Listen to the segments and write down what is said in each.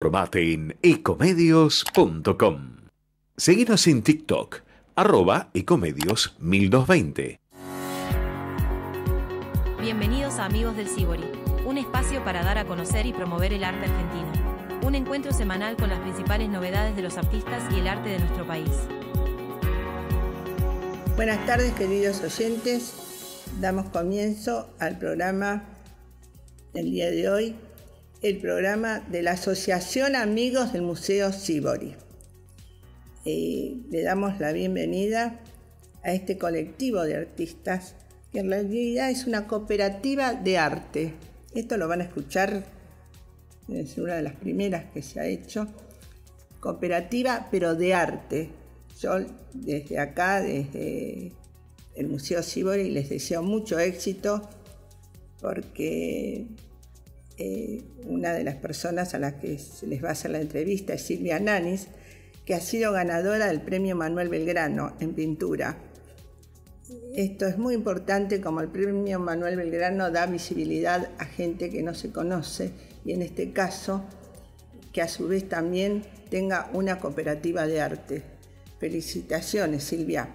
Informate en ecomedios.com. Seguinos en TikTok, arroba ecomedios 1220. Bienvenidos a Amigos del Sibori, un espacio para dar a conocer y promover el arte argentino. Un encuentro semanal con las principales novedades de los artistas y el arte de nuestro país. Buenas tardes queridos oyentes, damos comienzo al programa del día de hoy el programa de la Asociación Amigos del Museo Sibori. Le damos la bienvenida a este colectivo de artistas que en realidad es una cooperativa de arte. Esto lo van a escuchar, es una de las primeras que se ha hecho. Cooperativa, pero de arte. Yo desde acá, desde el Museo Sibori, les deseo mucho éxito porque eh, una de las personas a las que se les va a hacer la entrevista es Silvia Nanis, que ha sido ganadora del premio Manuel Belgrano en pintura. Esto es muy importante como el premio Manuel Belgrano da visibilidad a gente que no se conoce y en este caso que a su vez también tenga una cooperativa de arte. Felicitaciones Silvia.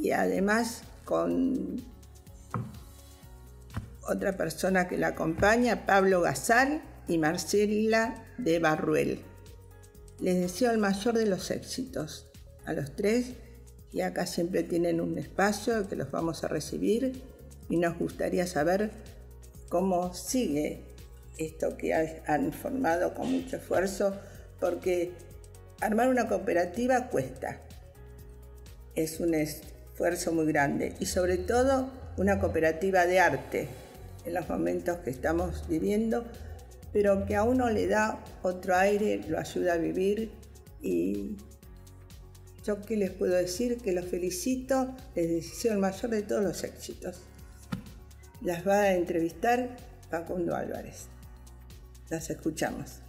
Y además con otra persona que la acompaña, Pablo Gazal y Marcela de Barruel. Les deseo el mayor de los éxitos a los tres y acá siempre tienen un espacio que los vamos a recibir y nos gustaría saber cómo sigue esto que han formado con mucho esfuerzo porque armar una cooperativa cuesta. Es un esfuerzo muy grande y sobre todo una cooperativa de arte en los momentos que estamos viviendo, pero que a uno le da otro aire, lo ayuda a vivir y yo qué les puedo decir, que los felicito, les deseo el mayor de todos los éxitos. Las va a entrevistar Facundo Álvarez. Las escuchamos.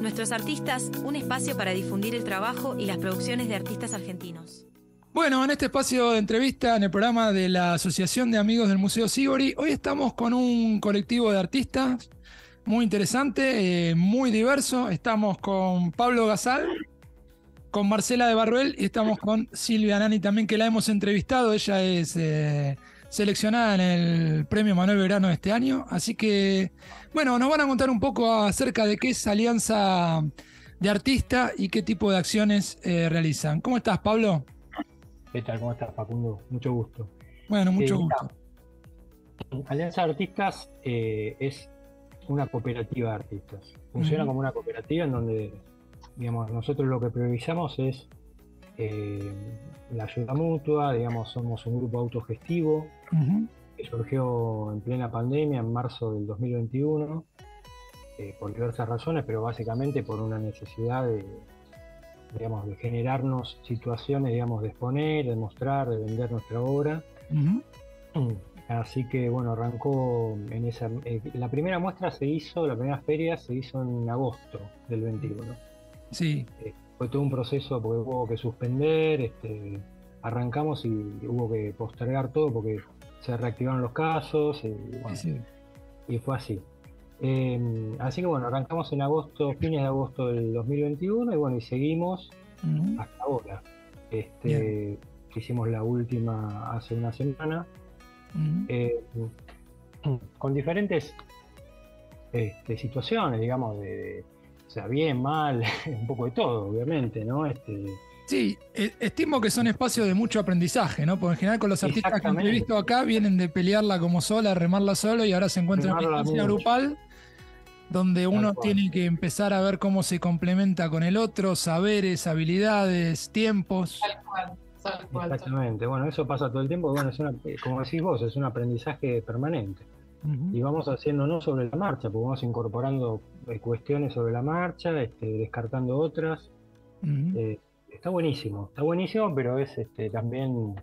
Nuestros artistas, un espacio para difundir el trabajo y las producciones de artistas argentinos. Bueno, en este espacio de entrevista, en el programa de la Asociación de Amigos del Museo Sibori, hoy estamos con un colectivo de artistas muy interesante, eh, muy diverso. Estamos con Pablo Gasal, con Marcela de Barruel y estamos con Silvia Nani también, que la hemos entrevistado. Ella es eh, seleccionada en el Premio Manuel Verano de este año. Así que, bueno, nos van a contar un poco acerca de qué es Alianza de Artista y qué tipo de acciones eh, realizan. ¿Cómo estás, Pablo? ¿Qué tal? ¿Cómo estás, Facundo? Mucho gusto. Bueno, mucho eh, gusto. Alianza de Artistas eh, es una cooperativa de artistas. Funciona como una cooperativa en donde, digamos, nosotros lo que priorizamos es eh, la ayuda mutua, digamos, somos un grupo autogestivo que surgió en plena pandemia, en marzo del 2021, por diversas razones, pero básicamente por una necesidad de, digamos, de generarnos situaciones, digamos, de exponer, de mostrar, de vender nuestra obra. Así que bueno, arrancó en esa. Eh, la primera muestra se hizo, la primera feria se hizo en agosto del 21. Sí. Eh, fue todo un proceso porque hubo que suspender, este, arrancamos y hubo que postergar todo porque se reactivaron los casos y fue así. Em, así que bueno, arrancamos en agosto, fines de agosto del 2021 y bueno, y seguimos hasta ahora. Este, hicimos la última hace una semana. Em, con diferentes este, situaciones, digamos, de, o sea, bien, mal, un poco de todo, obviamente, ¿no? Este, Sí, e, estimo que son espacios de mucho aprendizaje, ¿no? Porque en general con los artistas que he visto acá vienen de pelearla como sola, remarla solo y ahora se encuentran en una grupal donde uno tiene que empezar a ver cómo se complementa con el otro, saberes, habilidades, tiempos. Tal cual, Exactamente, bueno, eso pasa todo el tiempo, bueno, es como decís vos, es un aprendizaje permanente. Y vamos haciéndonos sobre la marcha, porque vamos incorporando eh, cuestiones sobre la marcha, este, descartando otras. Eh, está buenísimo, está buenísimo, pero es este, también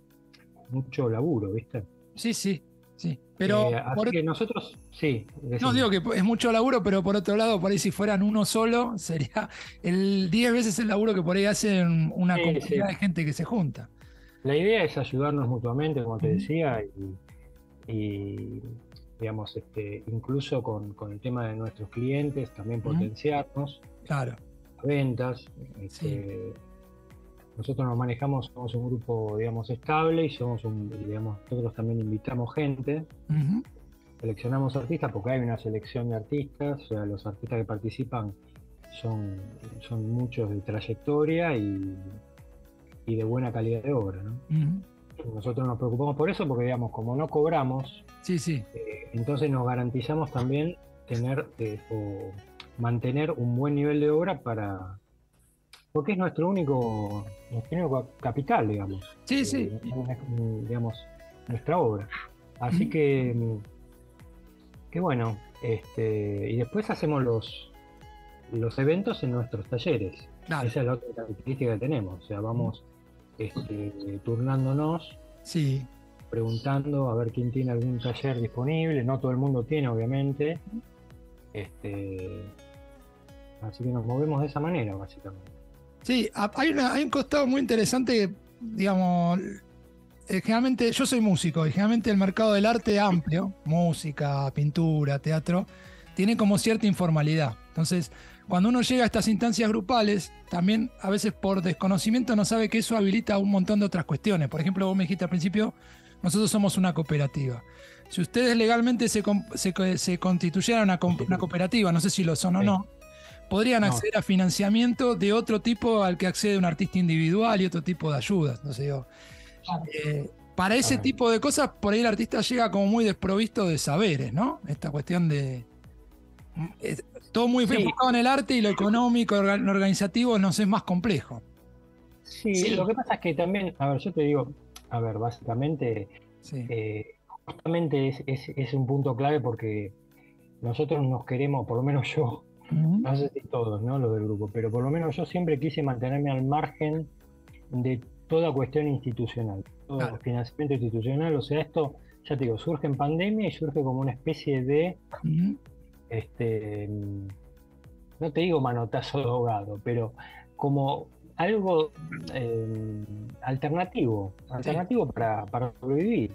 mucho laburo, ¿viste? Sí, sí, Sí, pero. Eh, que nosotros, sí. No digo que es mucho laburo, pero por otro lado, por ahí si fueran uno solo, sería el 10 veces el laburo que por ahí hacen una comunidad de gente que se junta. La idea es ayudarnos mutuamente, como te decía, y, digamos, este, incluso con, el tema de nuestros clientes, también potenciarnos. Claro. Ventas. Este, nosotros nos manejamos, somos un grupo, digamos, estable y somos un, digamos, nosotros también invitamos gente. Seleccionamos artistas porque hay una selección de artistas, o sea, los artistas que participan son, son muchos de trayectoria y, de buena calidad de obra. ¿no? Nosotros nos preocupamos por eso porque, digamos, como no cobramos, sí, sí. Eh, entonces nos garantizamos también tener eh, o mantener un buen nivel de obra para. Porque es nuestro único, nuestro único capital, digamos. Sí, sí. Eh, digamos, nuestra obra. Así que, que bueno, este, y después hacemos los, los eventos en nuestros talleres. Esa es la otra característica que tenemos. O sea, vamos este, turnándonos, sí. preguntando a ver quién tiene algún taller disponible. No todo el mundo tiene, obviamente. Este, así que nos movemos de esa manera, básicamente. Sí, hay, hay un costado muy interesante, digamos, eh, generalmente yo soy músico y generalmente el mercado del arte amplio, música, pintura, teatro, tiene como cierta informalidad. Entonces, cuando uno llega a estas instancias grupales, también a veces por desconocimiento no sabe que eso habilita un montón de otras cuestiones. Por ejemplo, vos me dijiste al principio, nosotros somos una cooperativa. Si ustedes legalmente se, constituyeran una, cooperativa, no sé si lo son o no, podrían acceder a financiamiento de otro tipo al que accede un artista individual y otro tipo de ayudas. No sé, eh, para ese tipo de cosas, por ahí el artista llega como muy desprovisto de saberes, ¿no? Esta cuestión de todo muy enfocado en el arte y lo económico, lo organizativo nos es más complejo. Sí, lo que pasa es que también, a ver, yo te digo, a ver, básicamente, eh, justamente es, un punto clave porque nosotros nos queremos, por lo menos yo, no sé si todos, ¿no? Los del grupo, pero por lo menos yo siempre quise mantenerme al margen de toda cuestión institucional, todo financiamiento institucional, o sea, esto, ya te digo, surge en pandemia y surge como una especie de este, no te digo manotazo de ahogado, pero como algo eh, alternativo, alternativo para, para sobrevivir.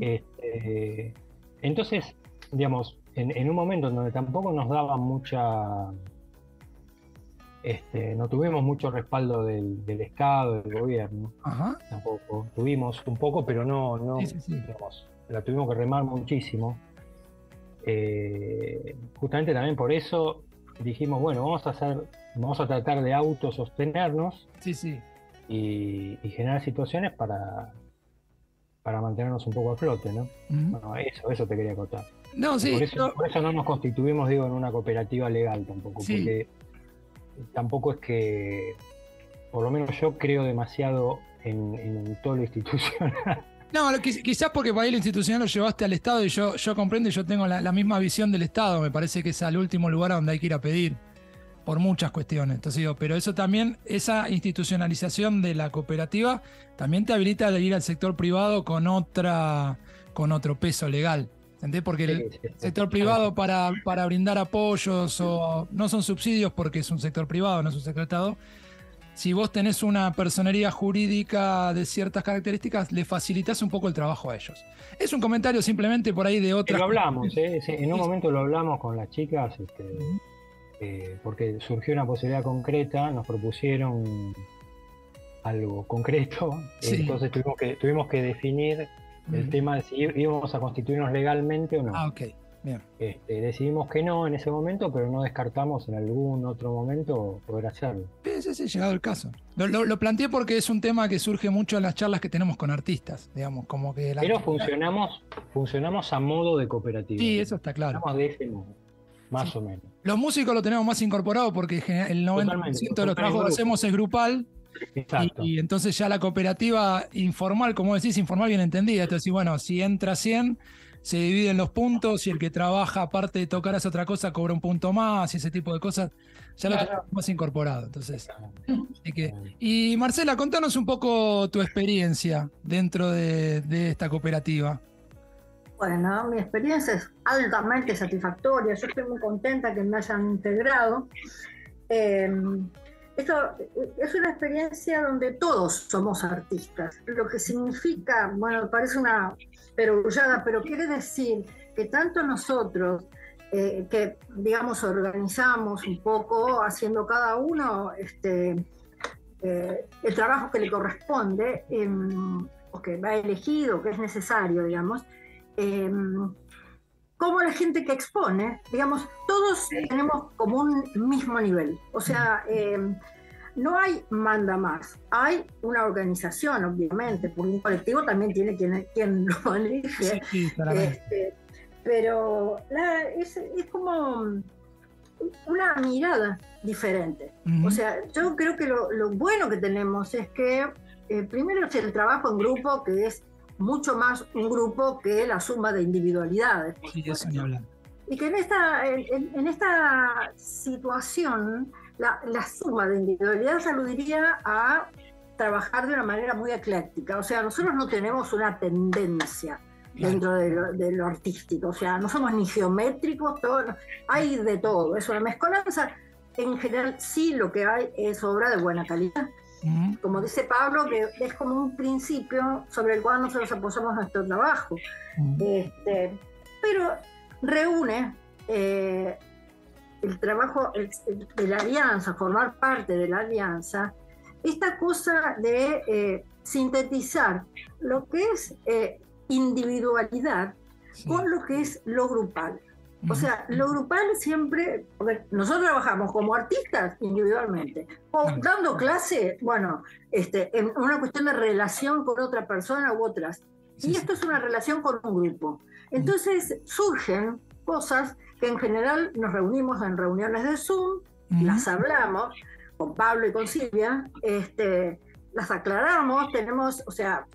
Este, entonces, digamos, en, un momento en donde tampoco nos daba mucha, este, no tuvimos mucho respaldo del, Estado, del gobierno, tampoco, tuvimos un poco, pero no, no la tuvimos que remar muchísimo. Eh, justamente también por eso dijimos, bueno, vamos a hacer, vamos a tratar de autosostenernos sí, sí. Y, generar situaciones para, para mantenernos un poco a flote, ¿no? Bueno, eso, eso te quería contar. No, sí. Por eso, no... nos constituimos, digo, en una cooperativa legal tampoco, porque tampoco es que, por lo menos yo creo demasiado en, en todo lo institucional. No, quizás porque para ahí la institucional lo llevaste al Estado y yo, yo comprendo y yo tengo la, misma visión del Estado. Me parece que es al último lugar a donde hay que ir a pedir por muchas cuestiones. Entonces digo, pero eso también, esa institucionalización de la cooperativa también te habilita a ir al sector privado con otra, con otro peso legal. ¿Entendés? Porque el sector privado para, para brindar apoyos o no son subsidios porque es un sector privado, no es un sector Estado si vos tenés una personería jurídica de ciertas características, le facilitas un poco el trabajo a ellos. Es un comentario simplemente por ahí de otras. Lo hablamos, ¿eh? en un momento lo hablamos con las chicas, este, eh, porque surgió una posibilidad concreta, nos propusieron algo concreto, entonces tuvimos que, tuvimos que definir el tema de si íbamos a constituirnos legalmente o no. Ah, ok. Este, decidimos que no en ese momento, pero no descartamos en algún otro momento poder hacerlo. Sí, sí, sí, llegado el caso. Lo, planteé porque es un tema que surge mucho en las charlas que tenemos con artistas, digamos, como que... pero funcionamos, funcionamos a modo de cooperativa. Sí, eso está claro. de ese modo, más o menos. Los músicos lo tenemos más incorporado porque el 90% de los trabajos que hacemos es grupal. Y, y, entonces ya la cooperativa informal, como decís, informal bien entendida. Entonces, bueno, si entra 100, se dividen los puntos y el que trabaja aparte de tocar esa otra cosa cobra un punto más y ese tipo de cosas. Ya lo tenemos más incorporado. Entonces, y Marcela, contanos un poco tu experiencia dentro de, esta cooperativa. Bueno, mi experiencia es altamente satisfactoria. Yo estoy muy contenta que me hayan integrado. Eh, esto es una experiencia donde todos somos artistas, lo que significa, bueno, parece una perullada, pero quiere decir que tanto nosotros, eh, que digamos organizamos un poco, haciendo cada uno este, eh, el trabajo que le corresponde, em, o que va elegido, que es necesario, digamos, em, como la gente que expone, digamos, todos tenemos como un mismo nivel. O sea, em, no hay manda más, hay una organización, obviamente, porque un colectivo también tiene quien, quien lo maneje. Este, pero es, como una mirada diferente. O sea, yo creo que lo, bueno que tenemos es que eh, primero es el trabajo en grupo, que es mucho más un grupo que la suma de individualidades. Y que en esta, en, esta situación, la, suma de individualidades aludiría a trabajar de una manera muy ecléctica. O sea, nosotros no tenemos una tendencia dentro de lo, artístico. O sea, no somos ni geométricos, todo, hay de todo. Es una mezcolanza. En general, sí lo que hay es obra de buena calidad. Como dice Pablo, que es como un principio sobre el cual nosotros apoyamos nuestro trabajo. este, pero reúne eh, el trabajo de la alianza, formar parte de la alianza, esta cosa de eh, sintetizar lo que es eh, individualidad con lo que es lo grupal. O sea, lo grupal siempre, nosotros trabajamos como artistas individualmente, o dando clase, bueno, este, en una cuestión de relación con otra persona u otras. y esto es una relación con un grupo. Entonces surgen cosas que en general nos reunimos en reuniones de Zoom, las hablamos con Pablo y con Silvia, este, las aclaramos, tenemos, o sea,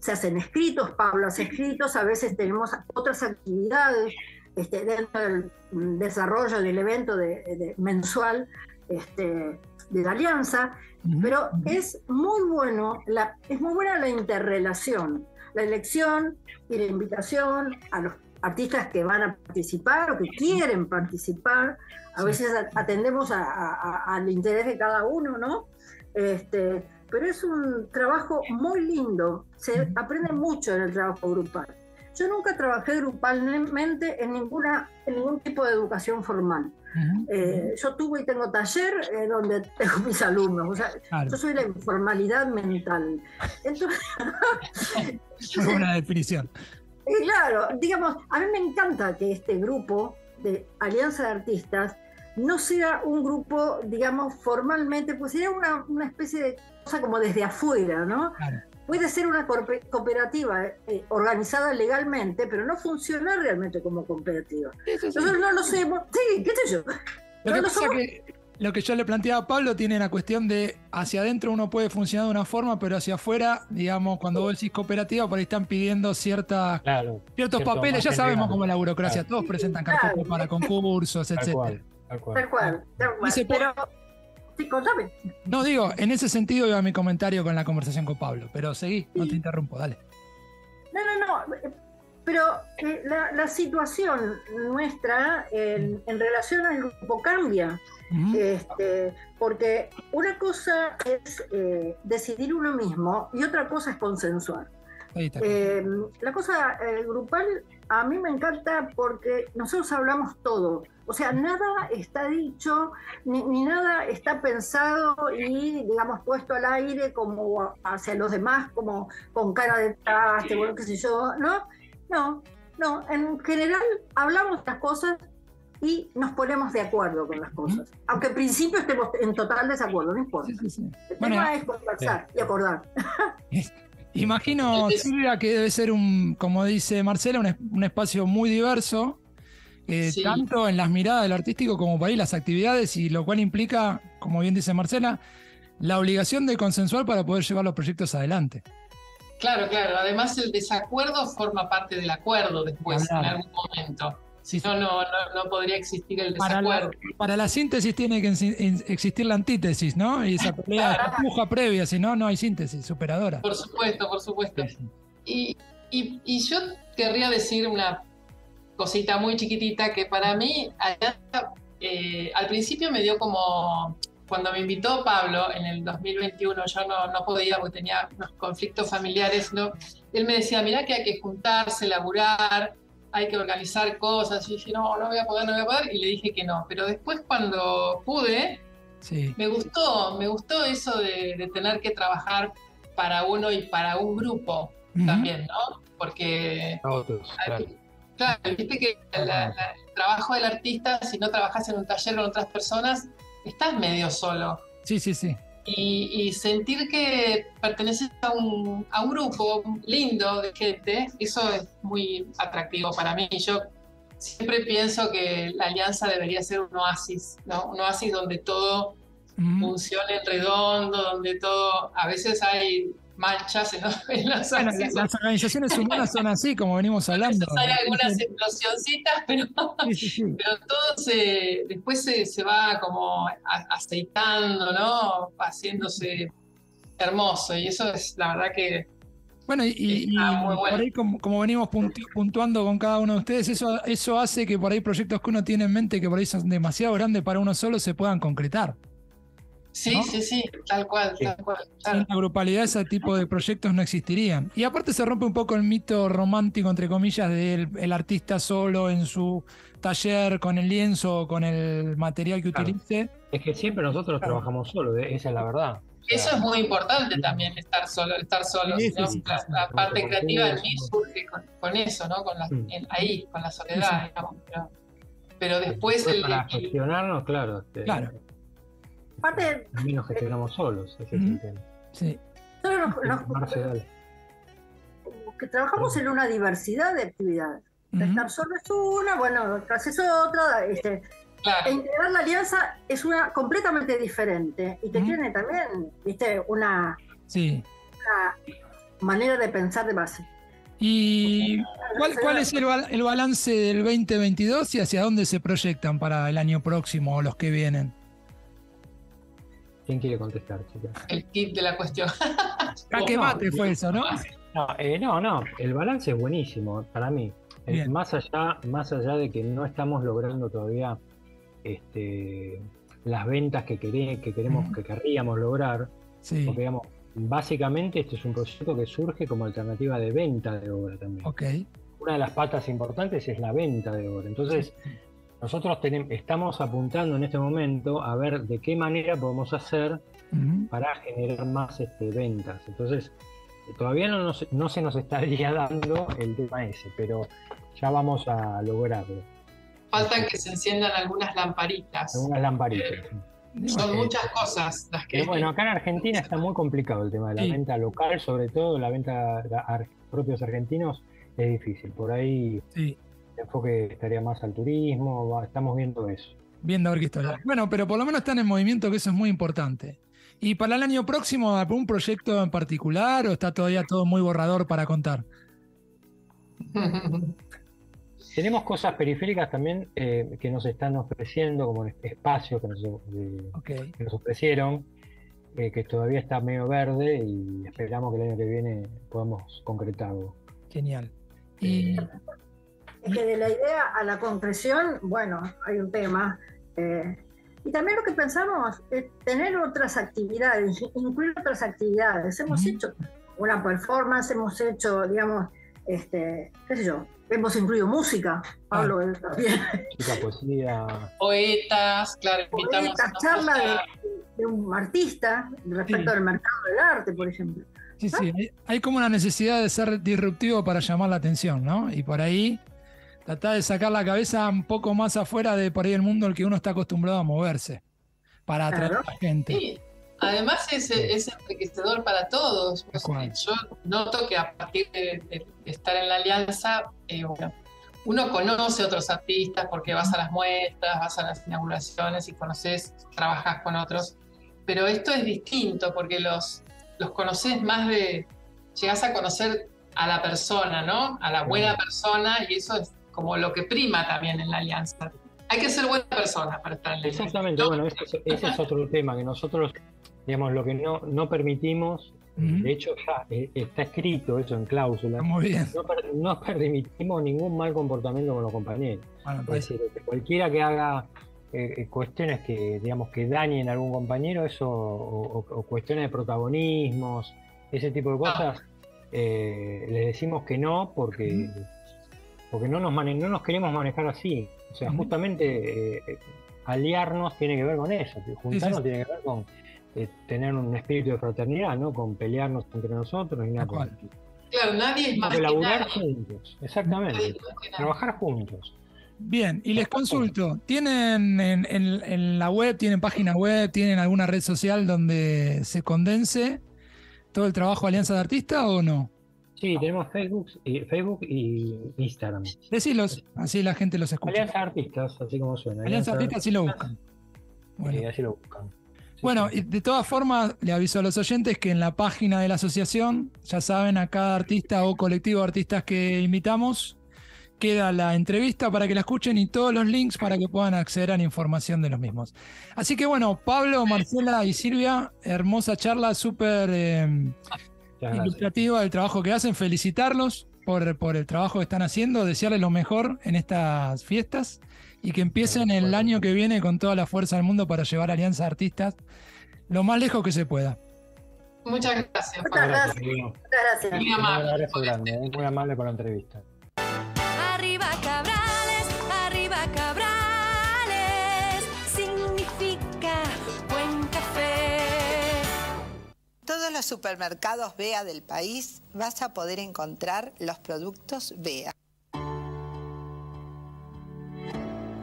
se hacen escritos, Pablo hace escritos, a veces tenemos otras actividades este, dentro del desarrollo del evento de, mensual este, de la alianza, pero es muy bueno, la, es muy buena la interrelación, la elección y la invitación a los artistas que van a participar o que quieren participar. A veces atendemos al interés de cada uno, ¿no? Este, pero es un trabajo muy lindo, se aprende mucho en el trabajo grupal. Yo nunca trabajé grupalmente en, ninguna, en ningún tipo de educación formal. Eh, yo tuve y tengo taller eh, donde tengo mis alumnos. O sea, yo soy la informalidad mental. Entonces, una definición. claro, digamos, a mí me encanta que este grupo de Alianza de Artistas no sea un grupo, digamos, formalmente, pues sería una, una especie de cosa como desde afuera, ¿no? Claro puede ser una cooperativa eh, organizada legalmente, pero no funciona realmente como cooperativa. Nosotros no lo sabemos. Sí, qué sé yo. Lo que pasa que lo que yo le planteaba a Pablo tiene la cuestión de hacia adentro uno puede funcionar de una forma, pero hacia afuera, digamos, cuando vos decís cooperativa, por ahí están pidiendo ciertas, ciertos papeles. Ya sabemos cómo es la burocracia. Todos presentan carpetas para concursos, etc. Tal cual. Tal cual. Sí, contame. No, digo, en ese sentido iba mi comentario con la conversación con Pablo, pero seguí, no te interrumpo, dale. No, no, no, pero eh, la, situación nuestra en, relación al grupo cambia, este, porque una cosa es eh, decidir uno mismo y otra cosa es consensuar. Eh, la cosa grupal a mí me encanta porque nosotros hablamos todo. O sea, nada está dicho, ni, nada está pensado y, digamos, puesto al aire como hacia los demás, como con cara de traste, bueno, qué sé yo, ¿no? No, no, en general hablamos las cosas y nos ponemos de acuerdo con las cosas. Aunque en principio estemos en total desacuerdo, no importa. El tema es conversar y acordar. Imagino, Silvia, que debe ser un, como dice Marcela, un espacio muy diverso eh, tanto en las miradas del artístico como para ahí las actividades, y lo cual implica, como bien dice Marcela, la obligación de consensuar para poder llevar los proyectos adelante. Claro, claro. Además, el desacuerdo forma parte del acuerdo después, en algún momento. Si no, no, no, podría existir el desacuerdo. Para la, síntesis tiene que existir la antítesis, ¿no? Y esa pelea puja previa, si no, no hay síntesis superadora. Por supuesto, por supuesto. Y, y, y yo querría decir una cosita muy chiquitita que para mí eh, al principio me dio como, cuando me invitó Pablo en el 2021, yo no, no podía porque tenía unos conflictos familiares, ¿no? él me decía, mira que hay que juntarse, laburar, hay que organizar cosas. Y dije, no, no voy a poder, no voy a poder. Y le dije que no. Pero después cuando pude, Sí. me gustó, me gustó eso de, de tener que trabajar para uno y para un grupo también, ¿no? Porque otros, claro. Claro, viste que la- la- el trabajo del artista, si no trabajas en un taller con otras personas, estás medio solo. Sí, sí, sí. Y, y sentir que perteneces a un, a un grupo lindo de gente, eso es muy atractivo para mí. Yo siempre pienso que la alianza debería ser un oasis, ¿no? Un oasis donde todo Ujú. funcione en redondo, donde todo, a veces hay manchas en, en los Bueno, oasis, la- las organizaciones humanas son así, como venimos hablando. hay algunas explosioncitas, pero Sí, sí, sí. pero todo se, después se, se va como aceitando, ¿no? Haciéndose hermoso. Y eso es la verdad que Bueno, y, bueno. por ahí como, como venimos puntu- puntuando con cada uno de ustedes, eso, eso hace que por ahí proyectos que uno tiene en mente que por ahí son demasiado grandes para uno solo se puedan concretar. Sí, ¿No? sí, sí, tal cual, Sí. tal cual. Sin claro. la grupalidad ese tipo de proyectos no existirían. Y aparte se rompe un poco el mito romántico, entre comillas, del el artista solo en su taller con el lienzo o con el material que Claro. utilice. Es que siempre nosotros Claro. trabajamos solos, eh, esa es la verdad. O sea, Eso es muy importante también, estar solo, estar solo. Sí, sí, ¿no? sí, la, sí, la sí. parte creativa en mí surge con, con eso, ¿no? Con la, en- ahí, con la soledad, digamos. Pero, pero después después el, para el- gestionarnos, claro. este, Claro. Aparte, También nos gestionamos solos, ese es Ujú. el tema. Sí. nosotros nos- Marce, dale. nos- que trabajamos en una diversidad de actividades. Estar solo es una, bueno, otras es otra. Este, e integrar la alianza es una completamente diferente y te tiene también, viste, una, Sí. una manera de pensar de base. ¿Y cuál, cuál es el, el balance del 2022 y hacia dónde se proyectan para el año próximo o los que vienen? ¿Quién quiere contestar, chicas? el kit de la cuestión. Jaque No, mate fue eso, ¿no? No, eh, no, no, el balance es buenísimo para mí. Eh, Bien. más allá, más allá de que no estamos logrando todavía este, las ventas que, quere- que queremos, que querríamos lograr, Sí. porque digamos, básicamente este es un proyecto que surge como alternativa de venta de obra también. Ok. Una de las patas importantes es la venta de obra. Entonces, nosotros tenem- estamos apuntando en este momento a ver de qué manera podemos hacer para generar más este, ventas. Entonces, eh, todavía no, nos- no se nos estaría dando el tema ese, pero ya vamos a lograrlo. Faltan que se enciendan algunas lamparitas. Algunas lamparitas. Son Eh, muchas cosas las que. Bueno, acá en Argentina está muy complicado el tema de la Sí. venta local, sobre todo la venta a propios argentinos es difícil. Por ahí Sí. El enfoque estaría más al turismo, va- estamos viendo eso. Viendo a ver qué historia. Bueno, pero por lo menos están en movimiento, que eso es muy importante. ¿Y para el año próximo algún proyecto en particular o está todavía todo muy borrador para contar? Tenemos cosas periféricas también eh, que nos están ofreciendo, como este espacio que nos, eh, Ok. que nos ofrecieron, eh, que todavía está medio verde y esperamos que el año que viene podamos concretarlo. Genial. Y Es que de la idea a la concreción, bueno, hay un tema. eh, y también lo que pensamos es tener otras actividades, incluir otras actividades. Hemos hecho una performance, hemos hecho, digamos, este, qué sé yo, hemos incluido música, Pablo él también, Chica poesía, Poetas, claro, invitamos a charla de, de un artista respecto Sí. al mercado del arte, por ejemplo. sí, sí, hay, hay como una necesidad de ser disruptivo para llamar la atención, ¿no? Y por ahí tratar de sacar la cabeza un poco más afuera de por ahí el mundo al que uno está acostumbrado a moverse para atraer Claro. a la gente. Sí, además es, es enriquecedor para todos. Cual. Yo noto que a partir de, de estar en la alianza, eh, bueno, uno conoce otros artistas porque vas a las muestras, vas a las inauguraciones y conoces, trabajas con otros. Pero esto es distinto porque los, los conoces más de, llegas a conocer a la persona, ¿no? A la buena persona y eso es como lo que prima también en la alianza. Hay que ser buena persona para estar en la alianza. Exactamente, ¿no? bueno, ese es, ese es otro tema, que nosotros, digamos, lo que no, no permitimos, de hecho ya eh, está escrito eso en cláusula, muy bien. no, per- no permitimos ningún mal comportamiento con los compañeros. Bueno, Es pues, decir, que cualquiera que haga eh, eh, cuestiones que, digamos, que dañen a algún compañero, eso, o, o- o cuestiones de protagonismos, ese tipo de cosas, eh, les decimos que no, porque porque no nos, no nos queremos manejar así. O sea, justamente eh, aliarnos tiene que ver con eso, juntarnos tiene que ver con eh, tener un espíritu de fraternidad, ¿no? Con pelearnos entre nosotros y nada. Claro, nadie es más Colaborar juntos, exactamente. Trabajar juntos. Bien, y les consulto, ¿tienen en, la web, tienen página web, tienen alguna red social donde se condense todo el trabajo de Alianza de Artistas o no? Sí, tenemos Facebook y, Facebook y Instagram. Decilos, así la gente los escucha. Alianza Artistas, así como suena. Alianza, Artistas, así lo buscan. Bueno. así lo buscan. bueno, y de todas formas, le aviso a los oyentes que en la página de la asociación, ya saben, a cada artista o colectivo de artistas que invitamos, queda la entrevista para que la escuchen y todos los links para que puedan acceder a la información de los mismos. Así que bueno, Pablo, Marcela y Silvia, hermosa charla, súper eh, ilustrativa del trabajo que hacen. Felicitarlos por, por el trabajo que están haciendo, desearles lo mejor en estas fiestas y que empiecen el año que viene con toda la fuerza del mundo para llevar Alianza de Artistas lo más lejos que se pueda. Muchas gracias. Muchas gracias. Muchas gracias. Muy amable. Eh, muy amable por la entrevista. Todos los supermercados BEA del país vas a poder encontrar los productos BEA.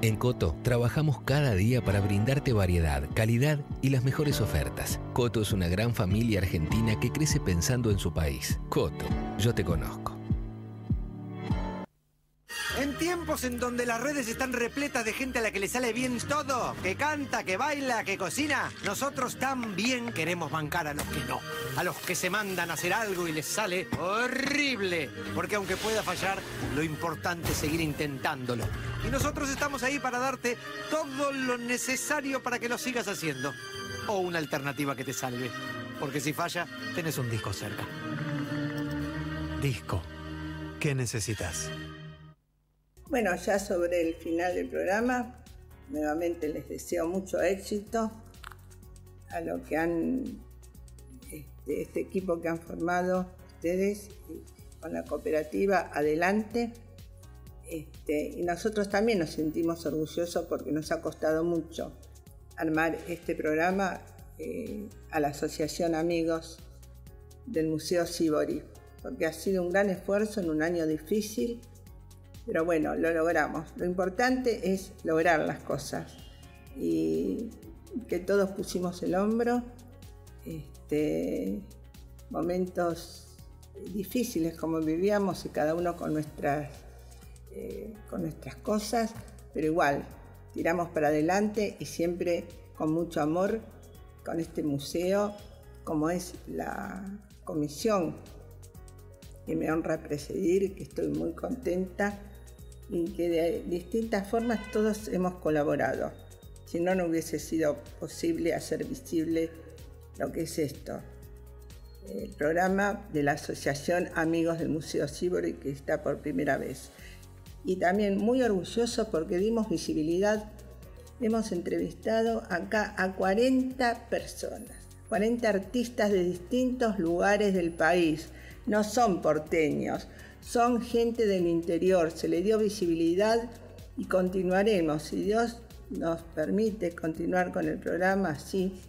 En Coto trabajamos cada día para brindarte variedad, calidad y las mejores ofertas. Coto es una gran familia argentina que crece pensando en su país. Coto, yo te conozco. Tiempos en donde las redes están repletas de gente a la que le sale bien todo, que canta, que baila, que cocina, nosotros también queremos bancar a los que no. A los que se mandan a hacer algo y les sale horrible. Porque aunque pueda fallar, lo importante es seguir intentándolo. Y nosotros estamos ahí para darte todo lo necesario para que lo sigas haciendo. O una alternativa que te salve. Porque si falla, tenés un disco cerca. Disco. ¿Qué necesitas? Bueno, ya sobre el final del programa, nuevamente les deseo mucho éxito a lo que han, este, este equipo que han formado ustedes con la cooperativa Adelante. Este, y nosotros también nos sentimos orgullosos porque nos ha costado mucho armar este programa eh, a la Asociación Amigos del Museo Sibori, porque ha sido un gran esfuerzo en un año difícil pero bueno, lo logramos. Lo importante es lograr las cosas y que todos pusimos el hombro. Este, momentos difíciles como vivíamos y cada uno con nuestras, eh, con nuestras cosas, pero igual tiramos para adelante y siempre con mucho amor con este museo, como es la comisión que me honra presidir, que estoy muy contenta y que de distintas formas todos hemos colaborado. Si no, no hubiese sido posible hacer visible lo que es esto. El programa de la Asociación Amigos del Museo Sibori que está por primera vez. Y también muy orgulloso porque dimos visibilidad. Hemos entrevistado acá a 40 personas, 40 artistas de distintos lugares del país. No son porteños, son gente del interior, se le dio visibilidad y continuaremos, si Dios nos permite continuar con el programa así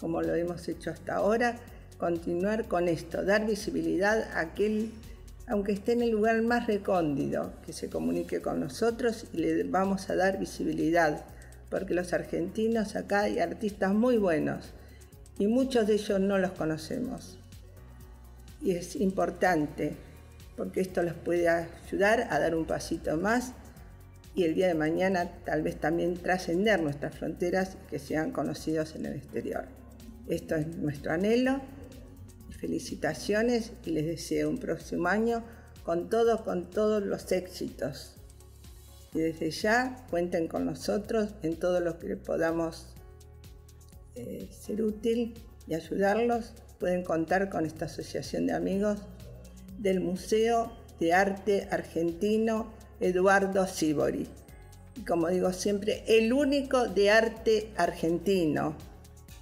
como lo hemos hecho hasta ahora, continuar con esto, dar visibilidad a aquel, aunque esté en el lugar más recóndido, que se comunique con nosotros y le vamos a dar visibilidad, porque los argentinos acá hay artistas muy buenos y muchos de ellos no los conocemos. Y es importante porque esto les puede ayudar a dar un pasito más y el día de mañana tal vez también trascender nuestras fronteras y que sean conocidos en el exterior. Esto es nuestro anhelo. Felicitaciones y les deseo un próximo año con todos, con todos los éxitos. Y desde ya cuenten con nosotros en todo lo que podamos eh, ser útil y ayudarlos. Pueden contar con esta asociación de amigos del Museo de Arte Argentino Eduardo Sibori. Y como digo siempre, el único de arte argentino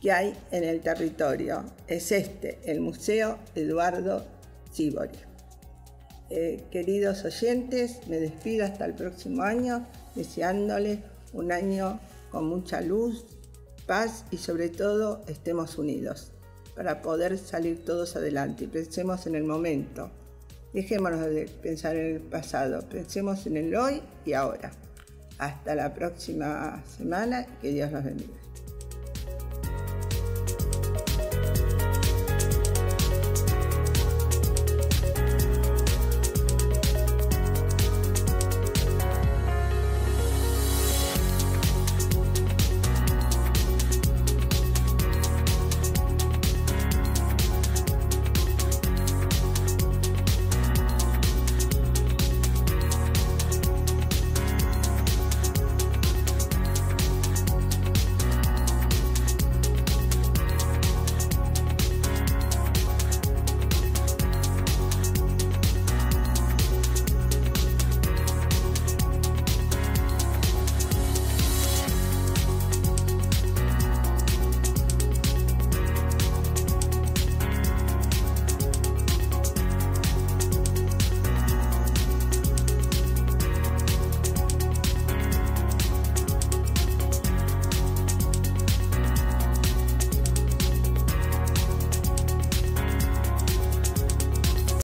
que hay en el territorio es este, el Museo Eduardo Sibori. Eh, queridos oyentes, me despido hasta el próximo año, deseándoles un año con mucha luz, paz y sobre todo estemos unidos para poder salir todos adelante. Pensemos en el momento. Dejémonos de pensar en el pasado, pensemos en el hoy y ahora. Hasta la próxima semana, que Dios nos bendiga.